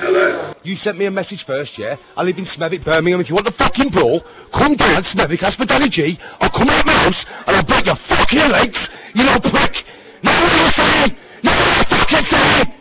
Hello? You sent me a message first, yeah? I live in Smethwick, Birmingham. If you want the fucking brawl, come down to Smethwick, Hospitality G. I'll come out my house and I'll break your fucking legs, you little prick. Now what do you say? Now what do you fucking say?